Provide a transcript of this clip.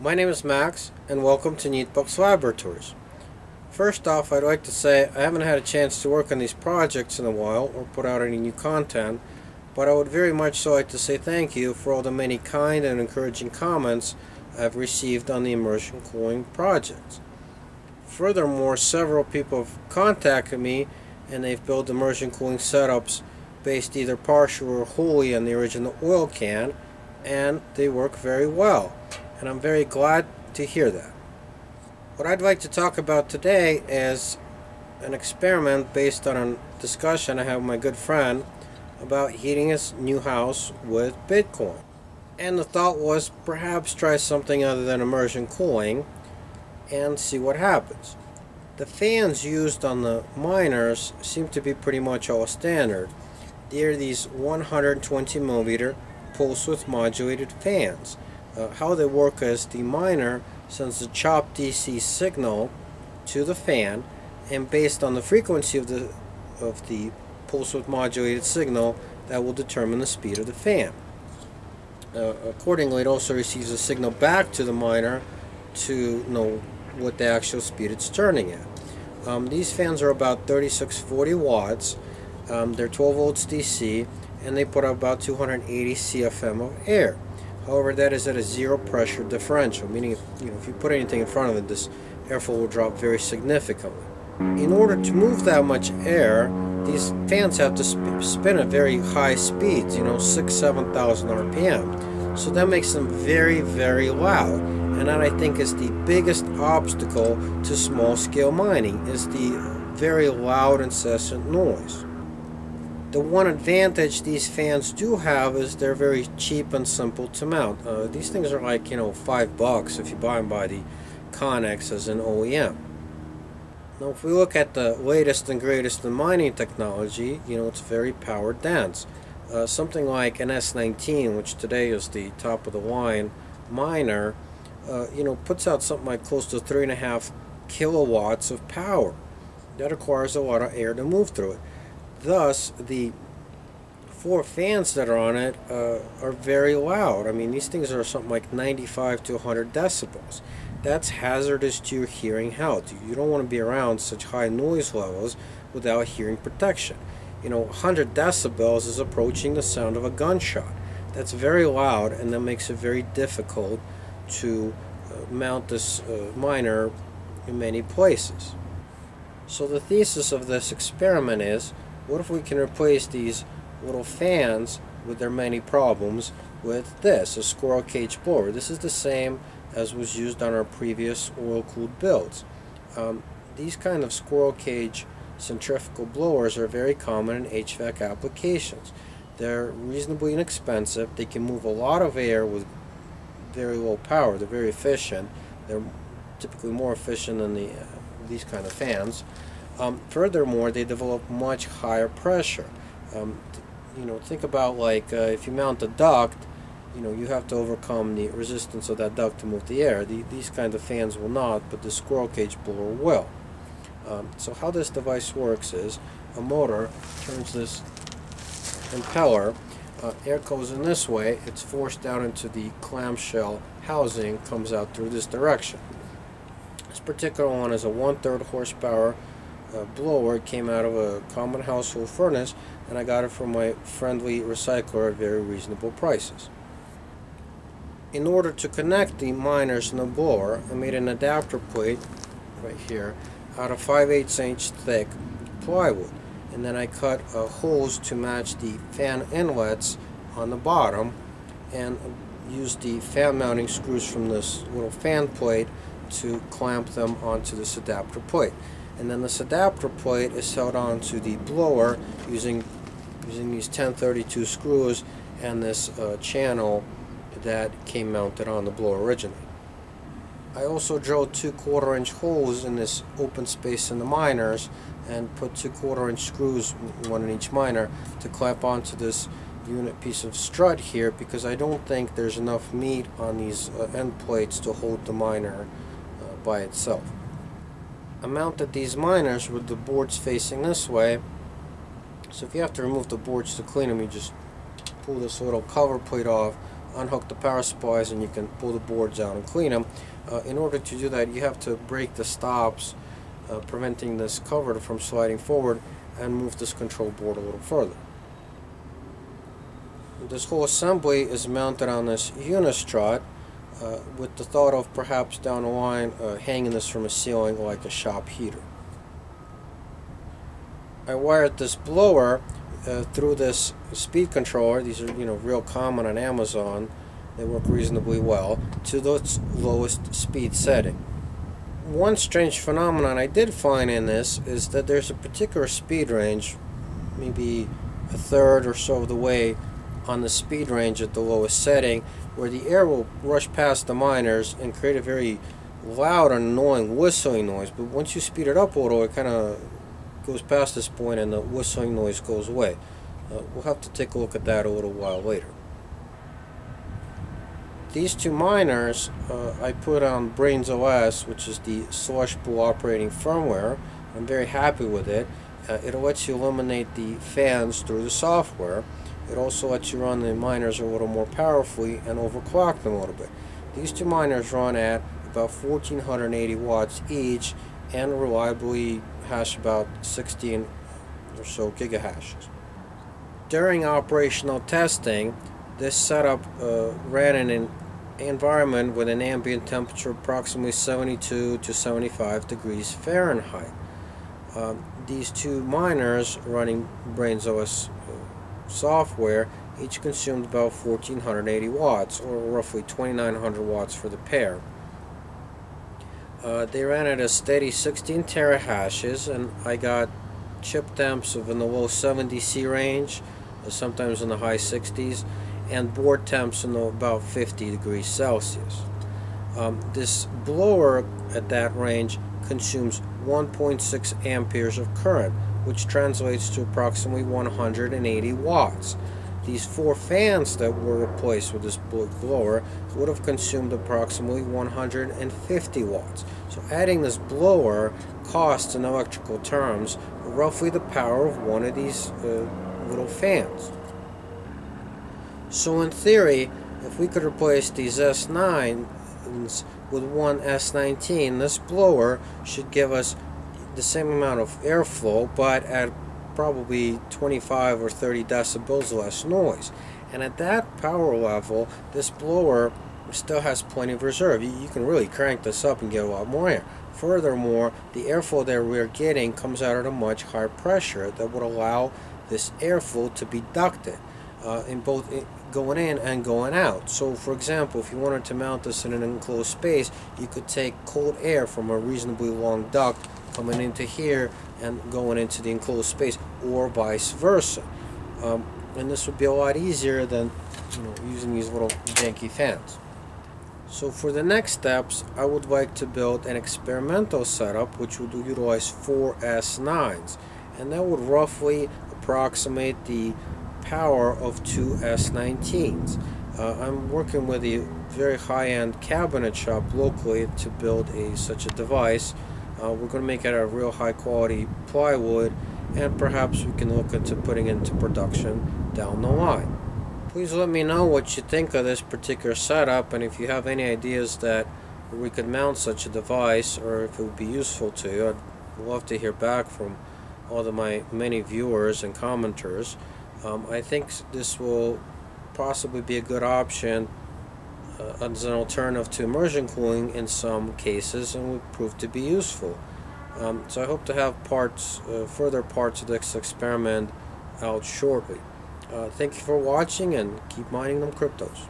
My name is Max, and welcome to Neetbux Laboratories. First off, I'd like to say I haven't had a chance to work on these projects in a while or put out any new content, but I would very much so like to say thank you for all the many kind and encouraging comments I've received on the immersion cooling projects. Furthermore, several people have contacted me and they've built immersion cooling setups based either partially or wholly on the original oil can, and they work very well and I'm very glad to hear that. What I'd like to talk about today is an experiment based on a discussion I had with my good friend about heating his new house with Bitcoin. And the thought was perhaps try something other than immersion cooling and see what happens. The fans used on the miners seem to be pretty much all standard. They're these 120 millimeter pulse width modulated fans uh, how they work is the miner sends a chop DC signal to the fan and based on the frequency of the of the pulse width modulated signal that will determine the speed of the fan. Uh, accordingly, it also receives a signal back to the miner to know what the actual speed it's turning at. Um, these fans are about 3640 watts. Um, they're 12 volts DC and they put out about 280 CFM of air. However, that is at a zero pressure differential, meaning if you, know, if you put anything in front of it, this airflow will drop very significantly. In order to move that much air, these fans have to sp spin at very high speeds, you know, six, seven thousand RPM. So that makes them very, very loud. And that I think is the biggest obstacle to small scale mining is the very loud incessant noise. The one advantage these fans do have is they're very cheap and simple to mount. Uh, these things are like, you know, five bucks if you buy them by the Connex as an OEM. Now, if we look at the latest and greatest in mining technology, you know, it's very power dense. Uh, something like an S19, which today is the top of the line miner, uh, you know, puts out something like close to three and a half kilowatts of power. That requires a lot of air to move through it. Thus, the four fans that are on it uh, are very loud. I mean, these things are something like 95 to 100 decibels. That's hazardous to your hearing health. You don't want to be around such high noise levels without hearing protection. You know, 100 decibels is approaching the sound of a gunshot. That's very loud, and that makes it very difficult to uh, mount this uh, miner in many places. So the thesis of this experiment is what if we can replace these little fans with their many problems with this, a squirrel cage blower. This is the same as was used on our previous oil-cooled builds. Um, these kind of squirrel cage centrifugal blowers are very common in HVAC applications. They're reasonably inexpensive. They can move a lot of air with very low power. They're very efficient. They're typically more efficient than the, uh, these kind of fans. Um, furthermore, they develop much higher pressure. Um, you know, think about like uh, if you mount a duct, you know, you have to overcome the resistance of that duct to move the air. The, these kind of fans will not, but the squirrel cage blower will. Um, so how this device works is a motor turns this impeller, uh, air goes in this way, it's forced out into the clamshell housing, comes out through this direction. This particular one is a one-third horsepower uh, blower came out of a common household furnace and I got it from my friendly recycler at very reasonable prices. In order to connect the miners and the blower, I made an adapter plate right here out of 5 8 inch thick plywood and then I cut a holes to match the fan inlets on the bottom and used the fan mounting screws from this little fan plate to clamp them onto this adapter plate and then this adapter plate is held onto the blower using using these 1032 screws and this uh, channel that came mounted on the blower originally. I also drilled two quarter inch holes in this open space in the miners and put two quarter inch screws, one in each miner, to clamp onto this unit piece of strut here because I don't think there's enough meat on these uh, end plates to hold the miner uh, by itself. I mounted these miners with the boards facing this way. So if you have to remove the boards to clean them, you just pull this little cover plate off, unhook the power supplies and you can pull the boards out and clean them. Uh, in order to do that, you have to break the stops, uh, preventing this cover from sliding forward and move this control board a little further. This whole assembly is mounted on this Unistrut uh, with the thought of perhaps down the line uh, hanging this from a ceiling like a shop heater. I wired this blower uh, through this speed controller. These are you know real common on Amazon. They work reasonably well to the lowest speed setting. One strange phenomenon I did find in this is that there's a particular speed range, maybe a third or so of the way on the speed range at the lowest setting where the air will rush past the miners and create a very loud and annoying whistling noise. But once you speed it up a little it kind of goes past this point and the whistling noise goes away. Uh, we'll have to take a look at that a little while later. These two miners uh, I put on Braiins OS which is the Slushpool operating firmware. I'm very happy with it. Uh, it lets you eliminate the fans through the software it also lets you run the miners a little more powerfully and overclock them a little bit. These two miners run at about 1480 watts each and reliably hash about 16 or so gigahashes. During operational testing, this setup uh, ran in an environment with an ambient temperature approximately 72 to 75 degrees Fahrenheit. Um, these two miners running Braiins OS software each consumed about 1480 watts or roughly 2900 watts for the pair. Uh, they ran at a steady 16 terahashes and I got chip temps of in the low 70 C range, uh, sometimes in the high 60s, and board temps in the about 50 degrees Celsius. Um, this blower at that range consumes 1.6 amperes of current, which translates to approximately 180 watts. These four fans that were replaced with this blower would have consumed approximately 150 watts. So adding this blower costs in electrical terms roughly the power of one of these uh, little fans. So in theory, if we could replace these S9s with one S19, this blower should give us the same amount of airflow but at probably 25 or 30 decibels less noise. And at that power level this blower still has plenty of reserve. You, you can really crank this up and get a lot more air. Furthermore the airflow that we're getting comes out at a much higher pressure that would allow this airflow to be ducted uh, in both going in and going out. So for example, if you wanted to mount this in an enclosed space, you could take cold air from a reasonably long duct coming into here and going into the enclosed space or vice versa. Um, and this would be a lot easier than you know, using these little janky fans. So for the next steps, I would like to build an experimental setup which would utilize four S9s and that would roughly approximate the power of two S19s. Uh, I'm working with a very high-end cabinet shop locally to build a such a device uh, we're going to make it a real high quality plywood and perhaps we can look into putting it into production down the line. Please let me know what you think of this particular setup and if you have any ideas that we could mount such a device or if it would be useful to you. I'd love to hear back from all of my many viewers and commenters. Um, I think this will possibly be a good option uh, as an alternative to immersion cooling in some cases and would prove to be useful. Um, so I hope to have parts, uh, further parts of this experiment out shortly. Uh, thank you for watching and keep mining them cryptos.